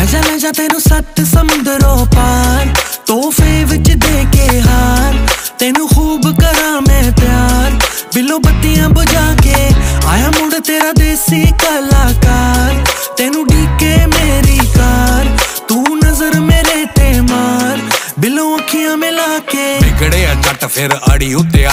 ਲੈ ਜਾ ਲੈ ਜਾ, ਤੈਨੂੰ ਸੱਤ ਸਮੁੰਦਰੋਂ ਪਾਰ। ਤੋਹਫੇ ਵਿੱਚ ਦੇ ਕੇ ਹਾਰ। ਤੈਨੂੰ ਖੂਬ ਕਰਾਂ ਮੈਂ ਪਿਆਰ। ਬਿੱਲੋ ਬੱਤੀਆਂ ਬੁਝਾ ਕੇ ਆਇਆ ਮੁੰਡ ਤੇਰਾ ਦੇਸੀ ਕਲਾਕਾਰ। ਤੈਨੂੰ ਢੀਕੇ ਮੇਰੀ ਕਾਰ। ਤੂੰ ਨਜ਼ਰ ਮੇਰੇ ਤੇ ਮਾਰ। ਬਿੱਲੋ ਅੱਖੀਆਂ ਮਿਲਾ ਕੇ ਵਿਗੜਿਆ ਜੱਟ ਫਿਰ ਅੜੀ ਉੱਤੇ